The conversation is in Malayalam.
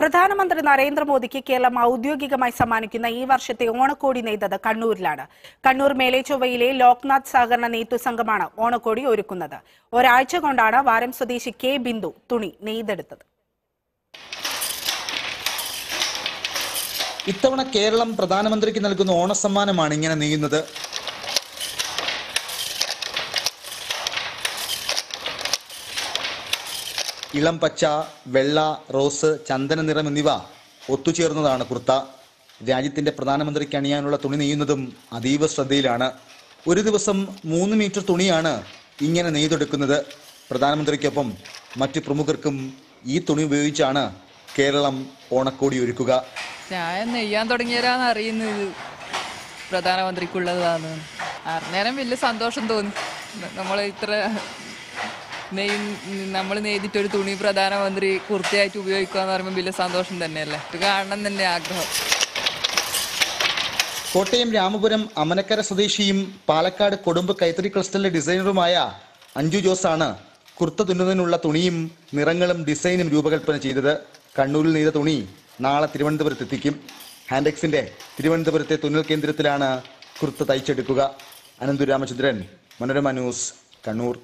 പ്രധാനമന്ത്രി നരേന്ദ്രമോദിക്ക് കേരളം ഔദ്യോഗികമായി സമ്മാനിക്കുന്ന ഈ വർഷത്തെ ഓണക്കോടി നെയ്തത് കണ്ണൂരിലാണ്. കണ്ണൂർ മേലേച്ചൊവ്വയിലെ ലോക്നാഥ് സഹകരണ നെയ്ത്തു സംഘമാണ് ഓണക്കോടി ഒരുക്കുന്നത്. ഒരാഴ്ച കൊണ്ടാണ് വാരം സ്വദേശി കെ ബിന്ദു തുണി നെയ്തെടുത്തത്. ഇത്തവണ കേരളം പ്രധാനമന്ത്രിക്ക് നൽകുന്ന ഓണസമ്മാനമാണ് ഇങ്ങനെ നെയ്യുന്നത്. ഇളം പച്ച വെള്ള റോസ് ചന്ദന നിറം എന്നിവ ഒത്തുചേർന്നതാണ് കുർത്ത. രാജ്യത്തിന്റെ പ്രധാനമന്ത്രിക്ക് അണിയാനുള്ള തുണി നെയ്യുന്നതും അതീവ ശ്രദ്ധയിലാണ്. ഒരു ദിവസം മൂന്ന് മീറ്റർ തുണിയാണ് ഇങ്ങനെ നെയ്തെടുക്കുന്നത്. പ്രധാനമന്ത്രിക്കൊപ്പം മറ്റ് പ്രമുഖർക്കും ഈ തുണി ഉപയോഗിച്ചാണ് കേരളം ഓണക്കോടി ഒരുക്കുക. ഞാൻ നെയ്യാൻ തുടങ്ങിയതാണ് അറിയുന്നത്. പ്രധാനമന്ത്രിക്കുള്ളതാണ്. അറിഞ്ഞേരം വലിയ സന്തോഷം തോന്നി. നമ്മൾ ഇത്ര നമ്മൾ നെയ്തിട്ടൊരു തുണി പ്രധാനമന്ത്രി കുർത്തിയായിട്ട് ഉപയോഗിക്കുക എന്ന് പറയുമ്പോൾ വലിയ സന്തോഷം തന്നെയല്ലേ? ഇത് കാണണം തന്നെ ആഗ്രഹം. കോട്ടയം രാമപുരം അമനക്കര സ്വദേശിയും പാലക്കാട് കൊടുമ്പ് കൈത്തറി ക്ലസ്റ്ററിലെ ഡിസൈനറുമായ അഞ്ജു ജോസാണ് കുർത്ത തുന്നുന്നതിനുള്ള തുണിയും നിറങ്ങളും ഡിസൈനും രൂപകൽപ്പന ചെയ്തത്. കണ്ണൂരിൽ നെയ്ത തുണി നാളെ തിരുവനന്തപുരത്ത് എത്തിക്കും. ഹാൻഡെക്സിന്റെ തിരുവനന്തപുരത്തെ തുന്നൽ കേന്ദ്രത്തിലാണ് കുർത്ത തയ്ച്ചെടുക്കുക. അനന്തു രാമചന്ദ്രൻ മനോരമ ന്യൂസ് കണ്ണൂർ.